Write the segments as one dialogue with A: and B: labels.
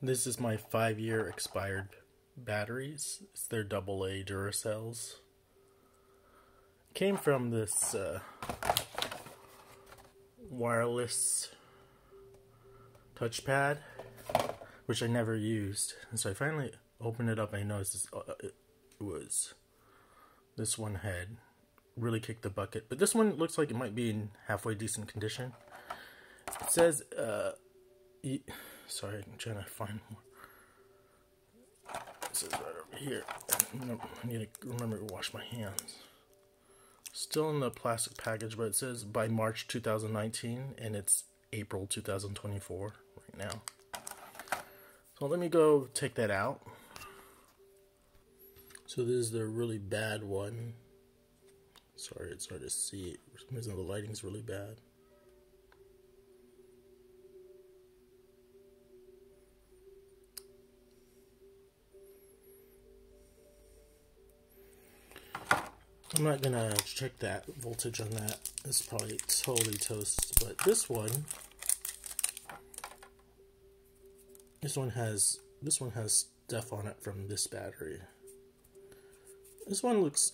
A: This is my five year expired batteries. It's their double A Duracells. Came from this uh, wireless touchpad, which I never used. And so I finally opened it up and I noticed uh, it was this one had really kicked the bucket. But this one looks like it might be in halfway decent condition. It says, uh, sorry, I'm trying to find more. It says right over here. I need to remember to wash my hands. Still in the plastic package, but it says by March 2019, and it's April 2024 right now. So let me go take that out. So this is the really bad one. Sorry, it's hard to see. For some reason, the lighting's really bad. I'm not gonna check that voltage on that. It's probably totally toast. But this one, this one has this one has stuff on it from this battery. This one looks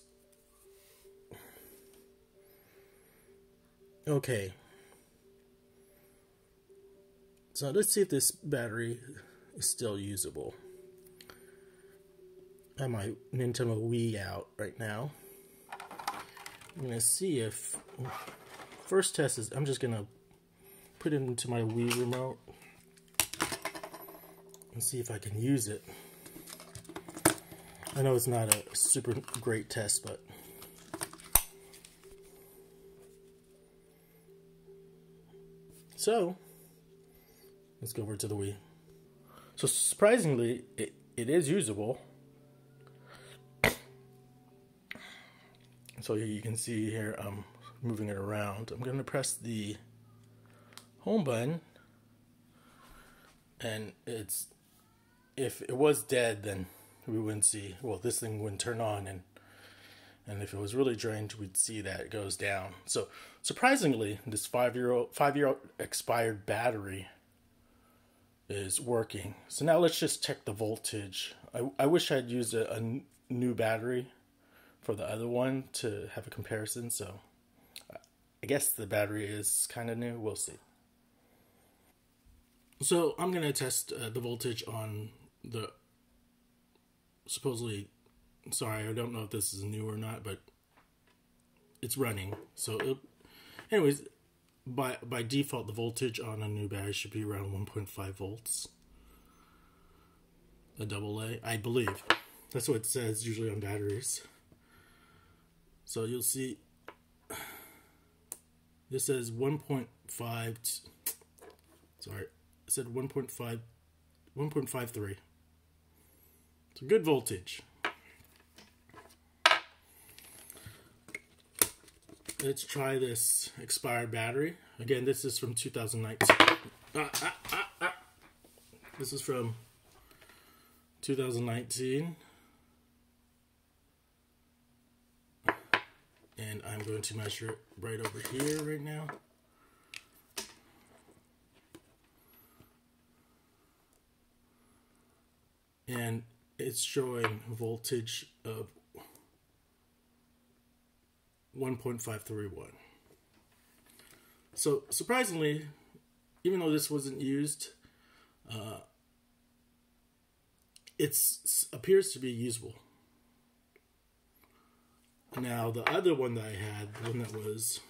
A: okay. So let's see if this battery is still usable. I have my Nintendo Wii out right now. I'm gonna see if first test is I'm just gonna put it into my Wii remote and see if I can use it. I know it's not a super great test, but so let's go over to the Wii. So surprisingly, it, it is usable. So you can see here, I'm moving it around. I'm going to press the home button, and it's if it was dead, then we wouldn't see. Well, this thing wouldn't turn on, and and if it was really drained, we'd see that it goes down. So surprisingly, this five year old five year old expired battery is working. So now let's just check the voltage. I, I wish I'd used a, a new battery for the other one to have a comparison. So I guess the battery is kind of new. We'll see. So I'm going to test uh, the voltage on the supposedly. Sorry, I don't know if this is new or not, but it's running. So, it, anyways, by by default, the voltage on a new battery should be around 1.5 volts. A double A, I believe. That's what it says usually on batteries. So you'll see this says 1.5 sorry it said 1.5 1.53 it's a good voltage. Let's try this expired battery. Again this is from 2019 ah, ah, ah, ah. this is from 2019 and I'm going to measure it right over here right now. And it's showing voltage of 1.531. So surprisingly, even though this wasn't used, uh, it appears to be usable. Now, the other one that I had, the one that was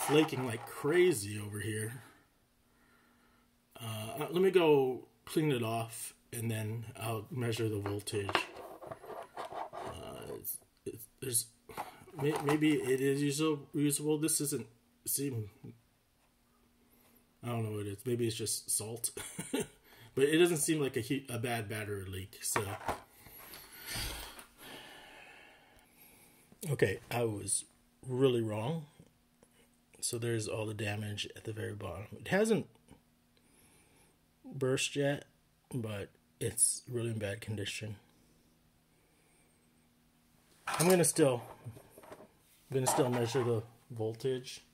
A: flaking like crazy over here, uh, let me go clean it off and then I'll measure the voltage. Uh, it's, it's, there's maybe it is usable. This doesn't seem. I don't know what it is. Maybe it's just salt, but it doesn't seem like a, a bad battery leak. So Okay, I was really wrong. So there's all the damage at the very bottom. It hasn't burst yet, but it's really in bad condition. I'm gonna still I'm gonna still measure the voltage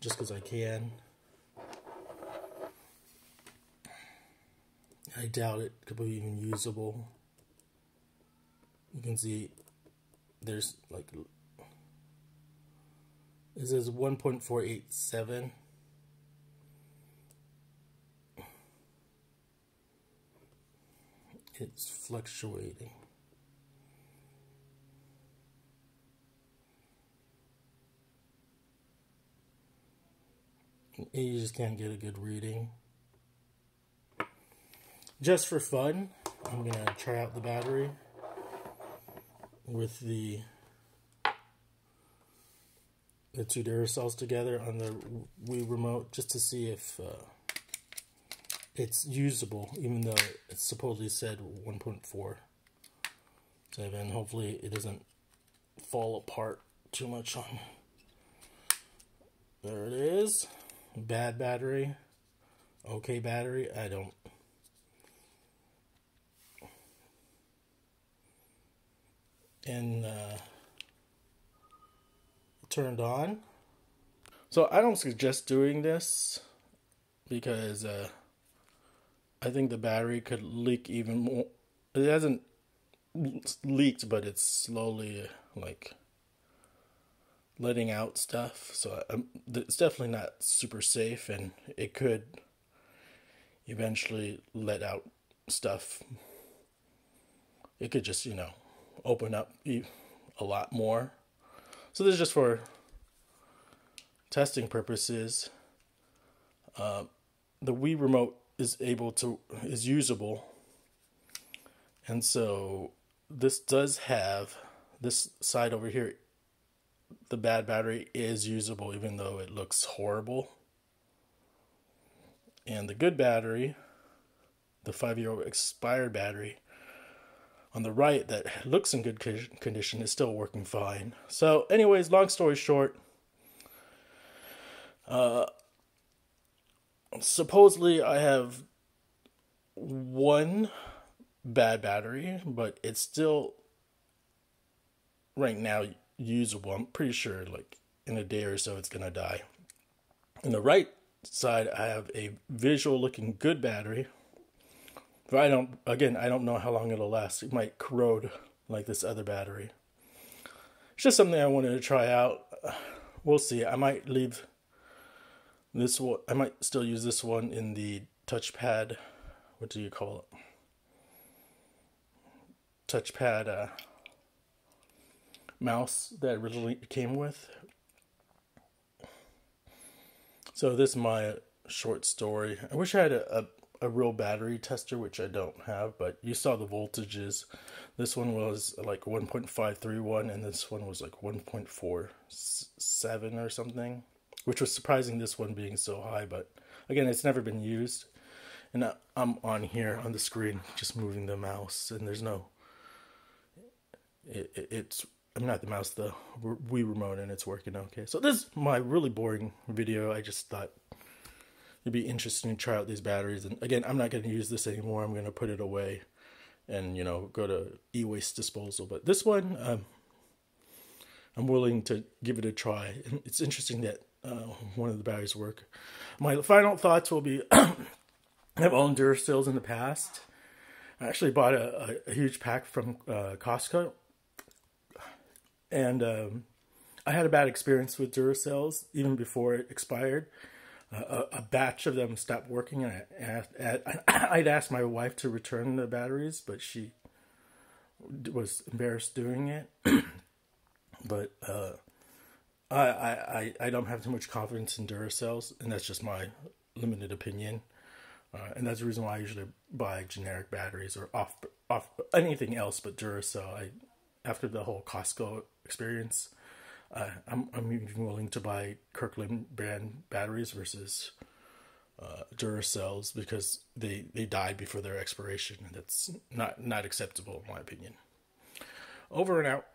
A: just because I can. I doubt it could be even usable. You can see there's like this is 1.487 it's fluctuating. You just can't get a good reading. Just for fun I'm gonna try out the battery with the the two Duracells together on the Wii remote just to see if uh, it's usable, even though it's supposedly said 1.4. And hopefully it doesn't fall apart too much on. There it is. Bad battery. Okay battery. I don't. And uh, turned on. So I don't suggest doing this because uh, I think the battery could leak even more. It hasn't leaked, but it's slowly like letting out stuff. So um, it's definitely not super safe, and it could eventually let out stuff. It could just, you know, open up a lot more. So this is just for testing purposes. Uh, the Wii remote is able to is usable, and so this does have this side over here. The bad battery is usable, even though it looks horrible. And the good battery, the five year old expired battery, on the right that looks in good condition is still working fine. So, anyways, long story short, uh, supposedly I have one bad battery, but it's still right now usable. I'm pretty sure, like in a day or so, it's gonna die. On the right side, I have a visual looking good battery but I don't, again, I don't know how long it'll last. It might corrode like this other battery. It's just something I wanted to try out. We'll see. I might leave this one, I might still use this one in the touchpad. What do you call it? Touchpad uh, mouse that originally came with. So this is my short story. I wish I had a, a a real battery tester, which I don't have, but you saw the voltages. This one was like 1.531, and this one was like 1.47 or something, which was surprising. This one being so high, but again, it's never been used. And I'm on here on the screen, just moving the mouse, and there's no. It, it, it's I'm not the mouse, the Wii remote, and it's working okay. So this is my really boring video. I just thought it'd be interesting to try out these batteries. And again, I'm not going to use this anymore. I'm going to put it away and, you know, go to e-waste disposal. But this one, um, I'm willing to give it a try. And it's interesting that uh, one of the batteries work. My final thoughts will be, I've owned Duracells in the past. I actually bought a, a, a huge pack from uh, Costco. And um, I had a bad experience with Duracells even before it expired a, a, batch of them stopped working, and I, would asked my wife to return the batteries, but she was embarrassed doing it. but uh, I, I I don't have too much confidence in Duracells, and that's just my limited opinion. Uh, and that's the reason why I usually buy generic batteries or off off anything else but Duracell. I after the whole Costco experience, uh, I'm I'm even willing to buy Kirkland brand batteries versus uh, Duracells because they they died before their expiration, and that's not not acceptable in my opinion. Over and out.